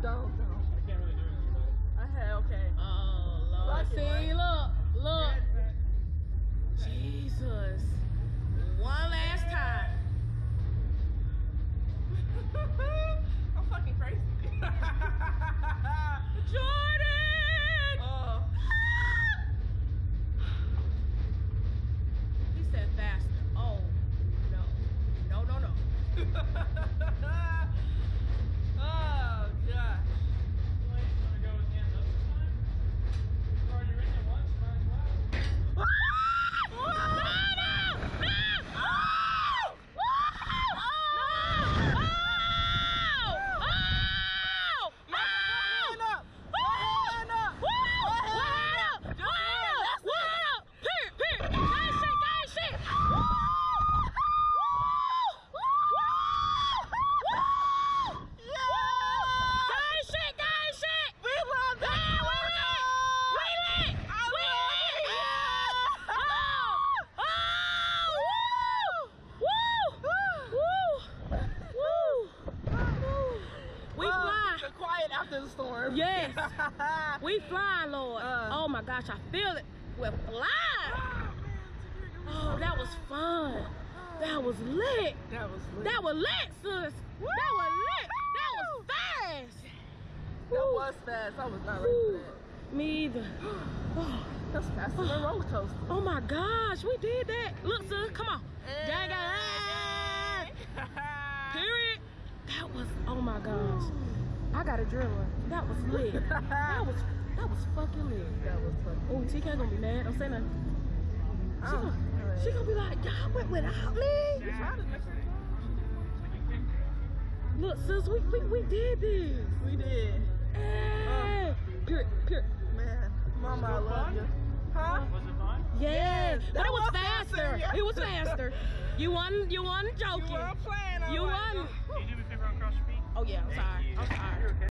don't, don't, don't. I can't really do anything about it. I had okay. Oh Lord. It, See, look, look. Jesus. One last time. I'm fucking crazy. Jordan! oh, He said faster. Oh, no. No, no, no. oh gosh. Wait, you wanna go with hands up this time? You've already ridden it once, might as well. Hand up. Hand up. We love that. We Oh, fly. the Quiet the storm. Yes. We flying, Lord. Uh. oh my gosh, I feel it. We're flying. Oh, that was fun. That was lit. That was lit. That was lit, sis. That was lit. That was fast. That was fast. I was not ready for that. Me either. That's faster than a roller coaster. Oh my gosh, we did that. Look, sis, come on. Gang, gang. Period. That was, oh my gosh. I got a drill. That was lit. That was, that was fucking lit. That was fun. Oh, TK gonna be mad. Don't say nothing. Oh, she Oh, gonna, she gonna be like, y'all went without me. We tried it next time. Look, sis, we, we, we did this. We did. Eh. Uh, hey. Period, period. Man, mama, I love you. Huh? Was it fun? Yeah, but that it was was faster. faster, yeah. It was faster. You won. You won joking. You Oh yeah, I'm sorry. I'm sorry.